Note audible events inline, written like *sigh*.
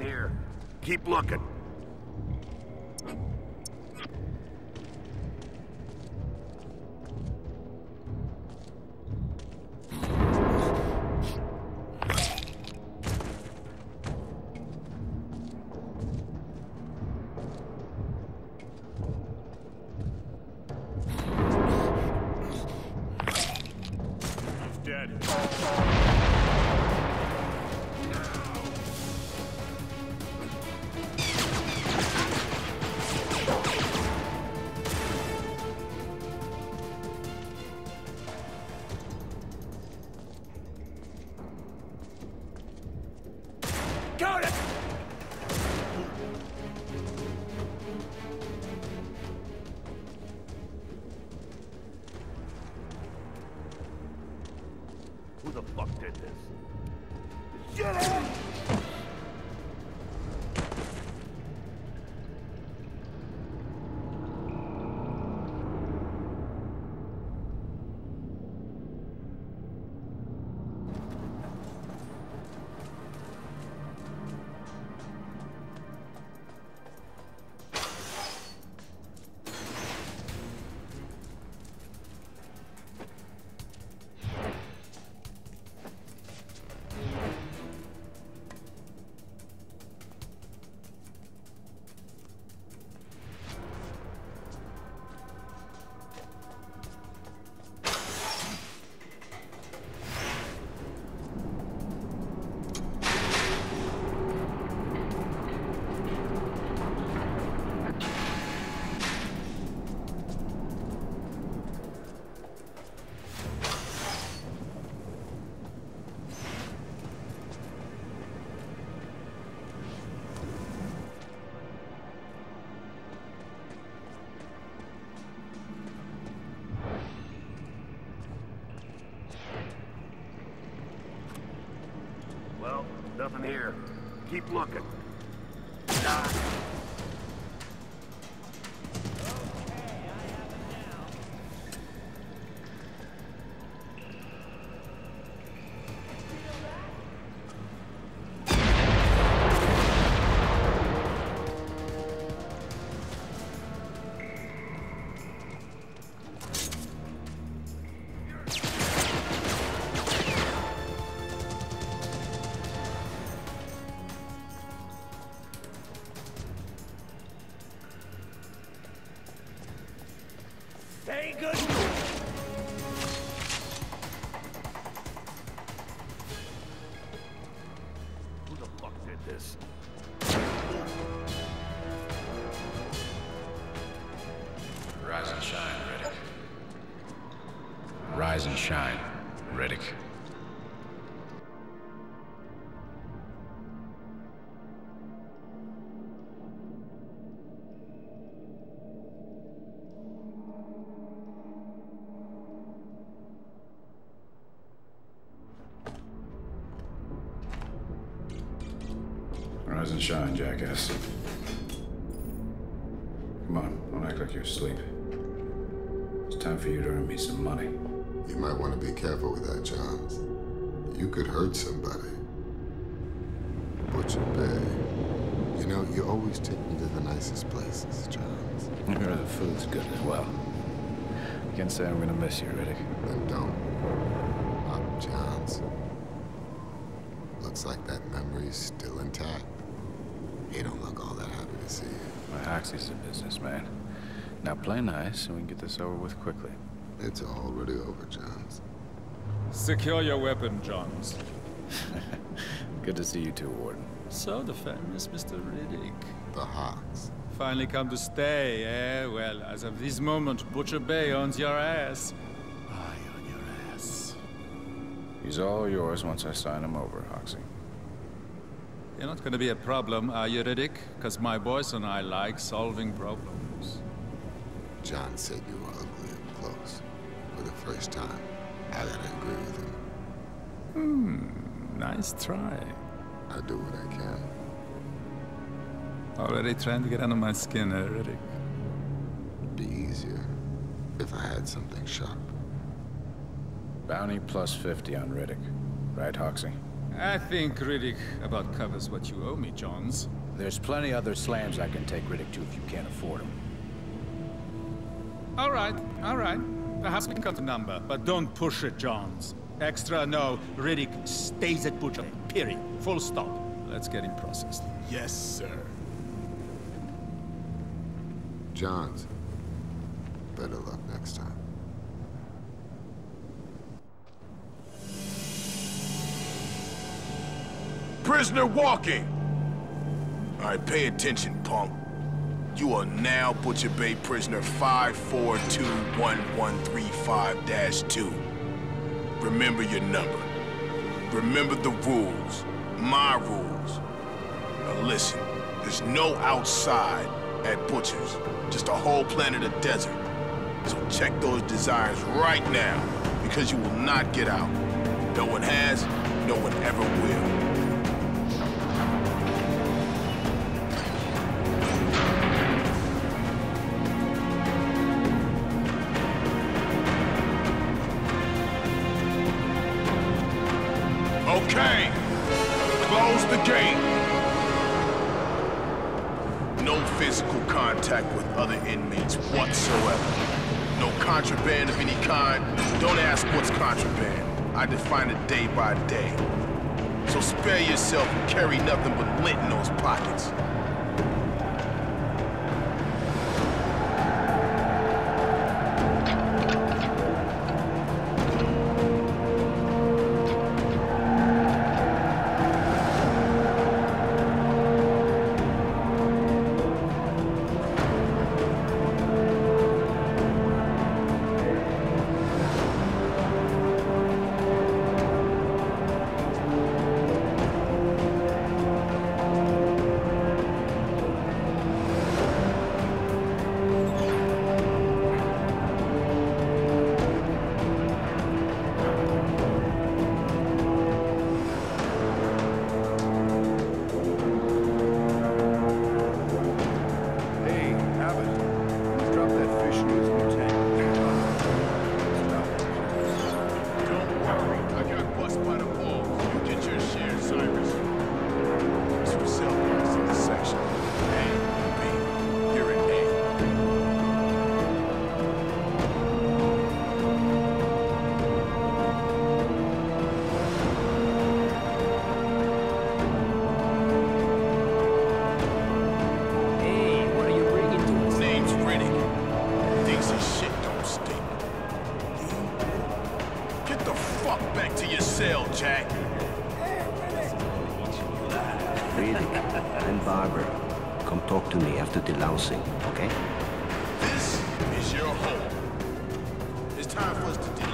Here. Keep looking. Did this? Get in! Nothing here. Keep looking. Stay good. Who the fuck did this? Rise and shine, Riddick. Rise and shine, and shine, jackass. Come on, don't act like you're asleep. It's time for you to earn me some money. You might want to be careful with that, Johns. You could hurt somebody. Butcher Bay. You know, you always take me to the nicest places, Johns. I heard the food's good as well. I Can't say I'm gonna miss you, Riddick. Then don't. Up, Johns. Looks like that memory's still intact. He don't look all that happy to see you. My Hoxie's a businessman. Now play nice and we can get this over with quickly. It's already over, Johns. Secure your weapon, Johns. *laughs* Good to see you too, Warden. So the famous Mr. Riddick. The Hawks. Finally come to stay, eh? Well, as of this moment, Butcher Bay owns your ass. I own your ass. He's all yours once I sign him over, Hoxie. You're not gonna be a problem, are you, Riddick? Because my boys and I like solving problems. John said you were ugly up close. For the first time, I gotta agree with him. Hmm, nice try. I do what I can. Already trying to get under my skin, eh, Riddick? Be easier if I had something sharp. Bounty plus 50 on Riddick. Right, Hoxie? I think Riddick about covers what you owe me, Johns. There's plenty other slams I can take Riddick to if you can't afford them. All right, all right. Perhaps we can cut the number, but don't push it, Johns. Extra, no. Riddick stays at Butcher. Period. Full stop. Let's get him processed. Yes, sir. Johns. Better luck next time. Prisoner walking! Alright, pay attention, punk. You are now Butcher Bay prisoner 5421135-2. Remember your number. Remember the rules. My rules. Now listen, there's no outside at Butcher's. Just a whole planet of desert. So check those desires right now, because you will not get out. No one has, no one ever will. Physical contact with other inmates whatsoever. No contraband of any kind. Don't ask what's contraband. I define it day by day. So spare yourself and carry nothing but lint in those pockets. Riddick, I'm Barber. Come talk to me after delousing, okay? This is your home. It's time for us to filthy